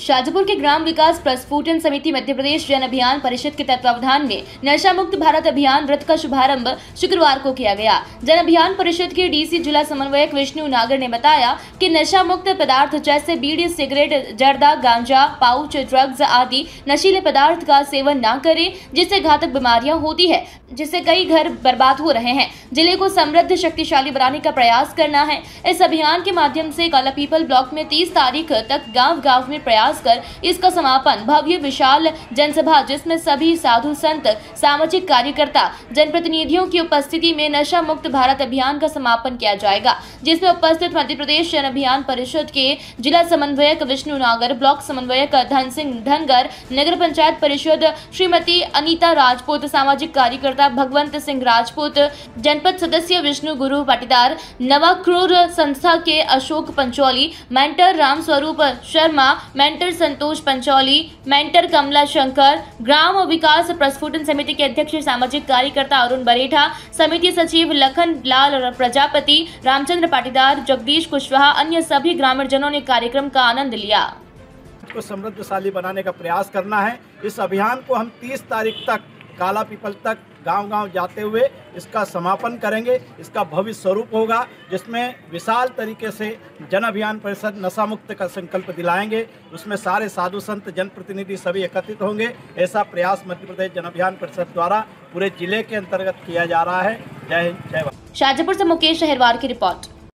शाजापुर के ग्राम विकास प्रस्फुटन समिति मध्य प्रदेश जन अभियान परिषद के तत्वावधान में नशा मुक्त भारत अभियान रथ का शुभारंभ शुक्रवार को किया गया। जन अभियान परिषद के डीसी जिला समन्वयक विष्णु नागर ने बताया कि नशा मुक्त पदार्थ जैसे बीड़ी, सिगरेट, जर्दा, गांजा, पाउच, ड्रग्स आदि नशीले पदार्थ का सेवन न करे, जिससे घातक बीमारियाँ होती है, जिससे कई घर बर्बाद हो रहे हैं। ज़िले को समृद्ध, शक्तिशाली बनाने का प्रयास करना है। इस अभियान के माध्यम से काला पीपल ब्लॉक में 30 तारीख तक गाँव गाँव में प्रयास कर इसका समापन भव्य विशाल जनसभा, जिसमें सभी साधु संत, सामाजिक कार्यकर्ता, जनप्रतिनिधियों की उपस्थिति में नशा मुक्त भारत अभियान का समापन किया जाएगा, जिसमें उपस्थित मध्य प्रदेश जन अभियान परिषद के जिला समन्वयक विष्णु नागर, ब्लॉक समन्वयक धन सिंह धनगर, नगर पंचायत परिषद श्रीमती अनीता राजपूत, सामाजिक कार्यकर्ता कार्यकर्ता भगवंत सिंह राजपूत, जनपद सदस्य विष्णु गुरु पाटीदार, नवाक्रूर संस्था के Ashok Pancholi, mentor Ram Swaroop Sharma, mentor Santosh Pancholi, mentor Kamla Shankar, ग्राम विकास प्रस्फुटन समिति के अध्यक्ष सामाजिक कार्यकर्ता अरुण बरेठा, समिति सचिव लखन लाल प्रजापति, रामचंद्र पाटीदार, जगदीश कुशवाहा, अन्य सभी ग्रामीण जनों ने कार्यक्रम का आनंद लिया। को समृद्धशाली बनाने का प्रयास करना है। इस अभियान को हम 30 तारीख तक काला पीपल तक गांव-गांव जाते हुए इसका समापन करेंगे। इसका भविष्य स्वरूप होगा, जिसमें विशाल तरीके से जन अभियान परिषद नशा मुक्त का संकल्प दिलाएँगे। उसमें सारे साधु संत, जनप्रतिनिधि सभी एकत्रित होंगे। ऐसा प्रयास मध्य प्रदेश जन अभियान परिषद द्वारा पूरे ज़िले के अंतर्गत किया जा रहा है। जय हिंद, जय शाहजपुर से मुकेश अहिरवार की रिपोर्ट।